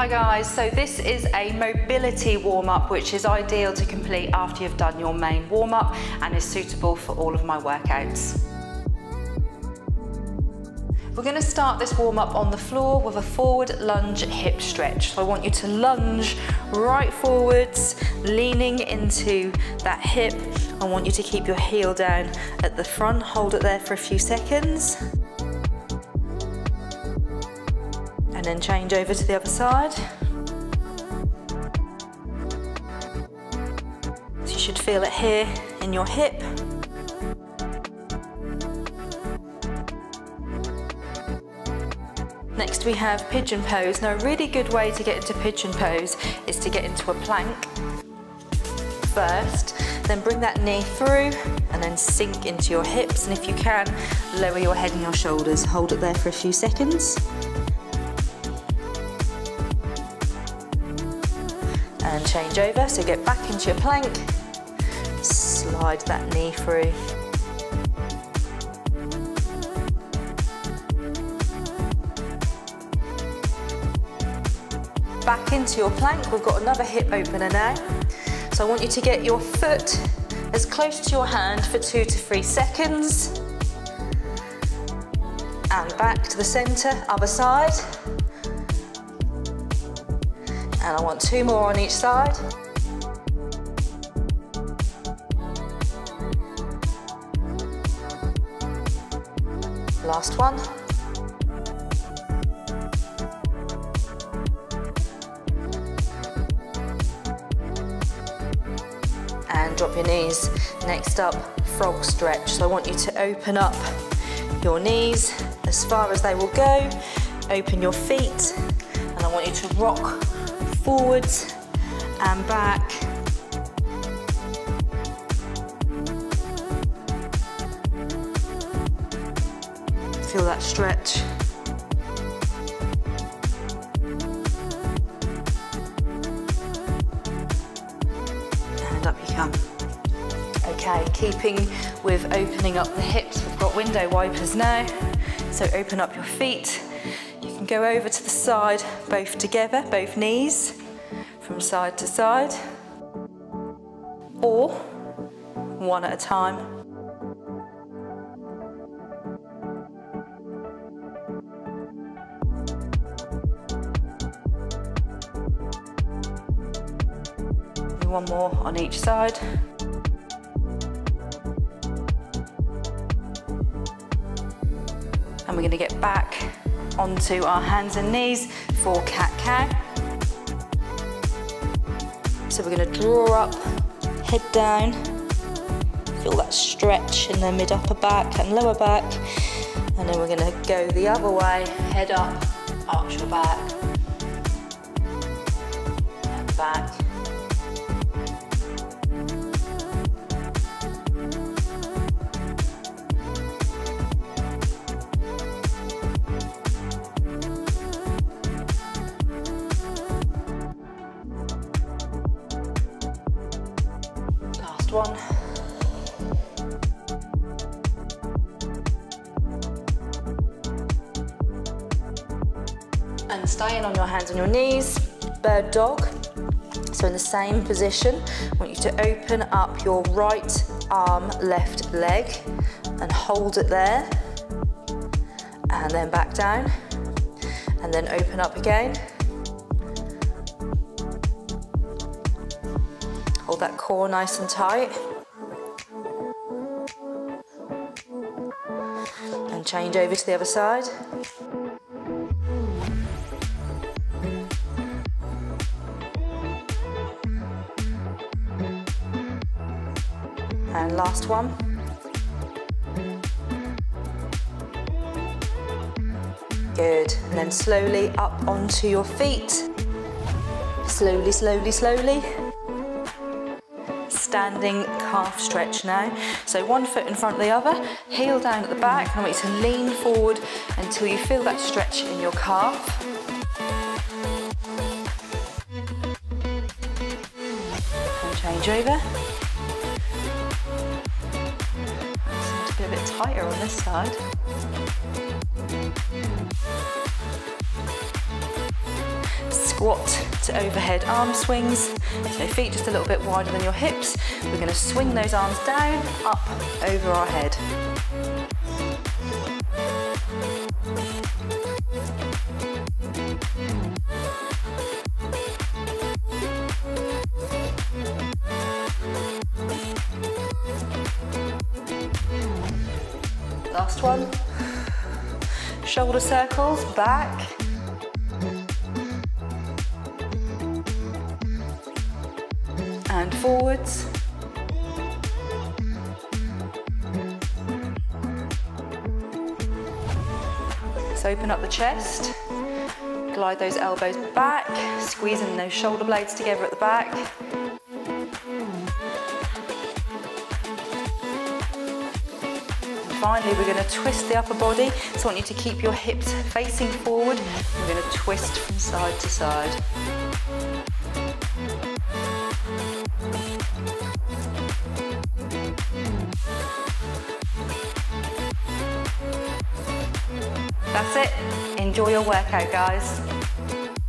Hi guys, so this is a mobility warm-up which is ideal to complete after you've done your main warm-up and is suitable for all of my workouts. We're going to start this warm-up on the floor with a forward lunge hip stretch. So I want you to lunge right forwards, leaning into that hip. I want you to keep your heel down at the front, hold it there for a few seconds. And then change over to the other side. So you should feel it here in your hip. Next we have pigeon pose. Now a really good way to get into pigeon pose is to get into a plank first, then bring that knee through and then sink into your hips and if you can, lower your head and your shoulders. Hold it there for a few seconds. And change over, so get back into your plank, slide that knee through. back into your plank. We've got another hip opener now. So I want you to get your foot as close to your hand for two to three seconds. And back to the center, other side. And I want two more on each side. Last one. and drop your knees. Next up, frog stretch. So I want you to open up your knees as far as they will go. Open your feet, and I want you to rock forwards and back. Feel that stretch. and up you come. Okay, keeping with opening up the hips, we've got window wipers now. So open up your feet. You can go over to the side, both together, both knees, from side to side, or one at a time. One more on each side. And we're going to get back onto our hands and knees for cat-cow. So we're going to draw up, head down, feel that stretch in the mid-upper back and lower back. And then we're going to go the other way, head up, arch your back, and back. One. And staying on your hands and your knees, bird dog. So in the same position, I want you to open up your right arm, left leg, and hold it there. And then back down. And then open up again. Hold that core nice and tight. And change over to the other side. And last one. Good, and then slowly up onto your feet. Slowly, slowly, slowly standing calf stretch now. So one foot in front of the other, heel down at the back. I want you to lean forward until you feel that stretch in your calf. And change over. Seems to be a bit tighter on this side. Squat to overhead arm swings. So feet just a little bit wider than your hips. We're gonna swing those arms down, up, over our head. Last one. Shoulder circles, back. And forwards. Let's open up the chest. Glide those elbows back, squeezing those shoulder blades together at the back. finally, we're gonna twist the upper body. So I want you to keep your hips facing forward. We're gonna twist from side to side. That's it. Enjoy your workout, guys.